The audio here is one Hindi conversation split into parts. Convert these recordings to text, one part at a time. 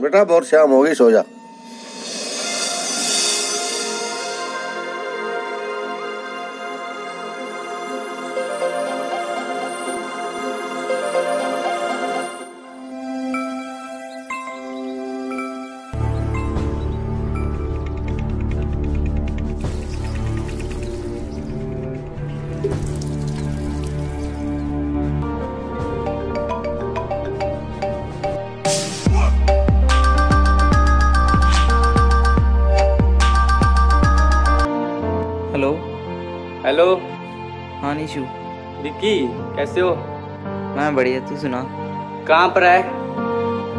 बेटा बहुत शाम होगी सोजा हाँ निशु। विक्की कैसे हो? मैं बढ़िया तू सुना? कहाँ पर है?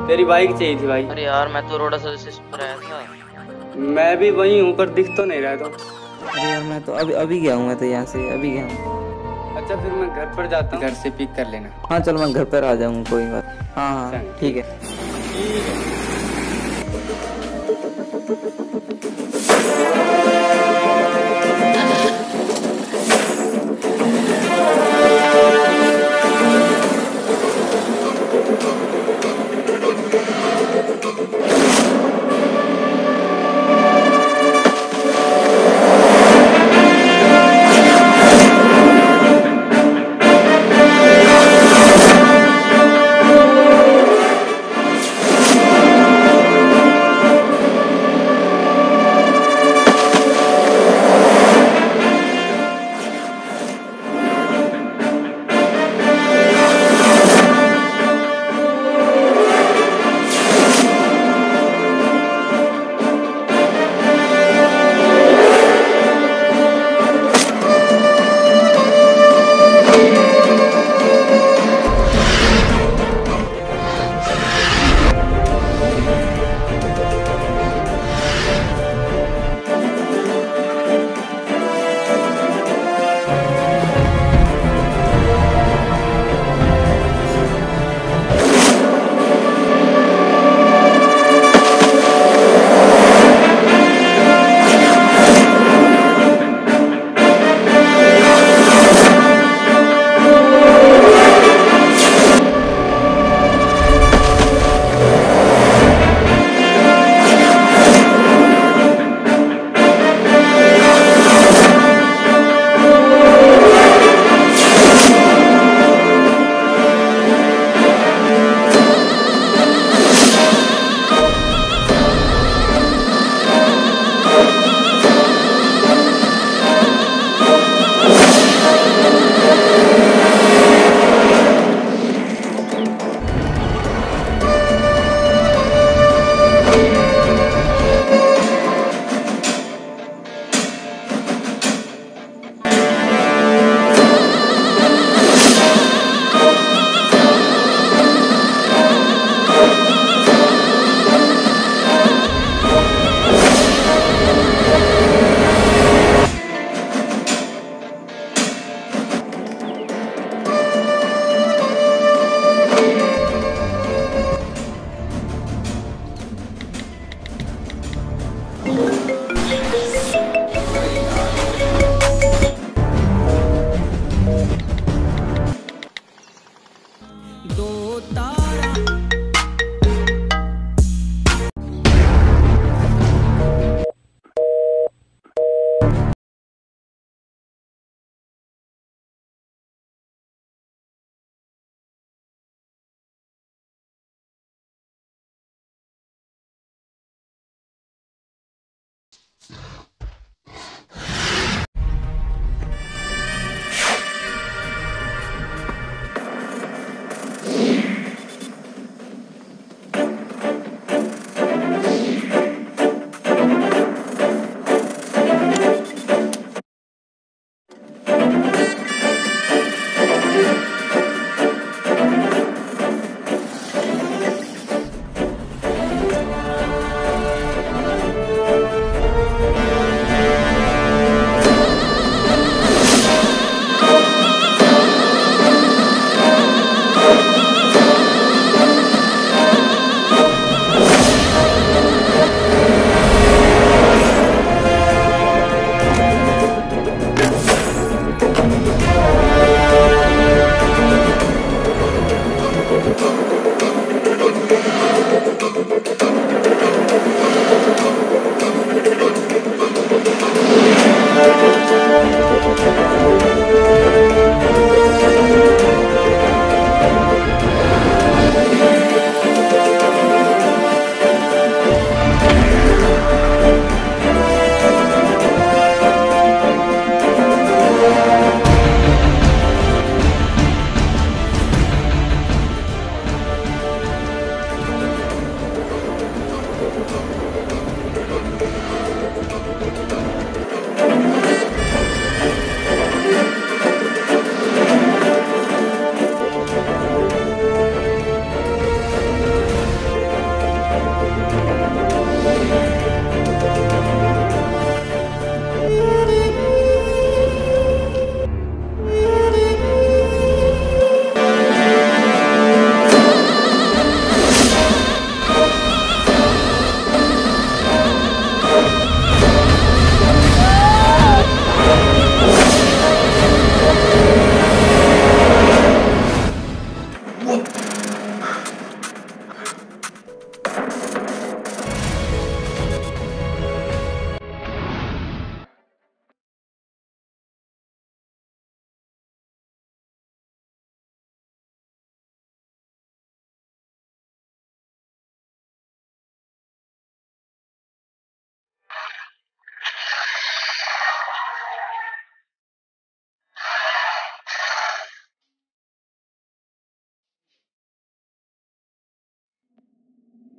तेरी बाइक चाहिए थी भाई। अरे यार मैं तो रोड़ा सर्विस पर आया था। मैं भी वही हूँ पर दिख तो नहीं रहा तो। अरे यार मैं तो अभी अभी गया हूँ मैं तो यहाँ से अभी गया हूँ। अच्छा फिर मैं घर पर जाता हूँ। घर से पिक कर लेना। हाँ चल मैं घर पर आ जाऊँगा कोई बात हाँ हाँ चल। ठीक है।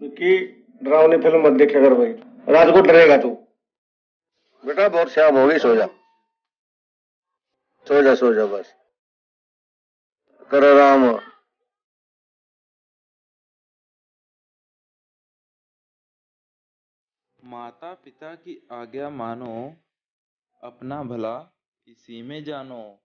विक्की डरावनी फ़िल्म मत देखा कर भाई। रात को डरेगा तू। बेटा बहुत शाम होगी सो जा। सो जा सो जा बस। कर आराम। माता पिता की आज्ञा मानो अपना भला इसी में जानो।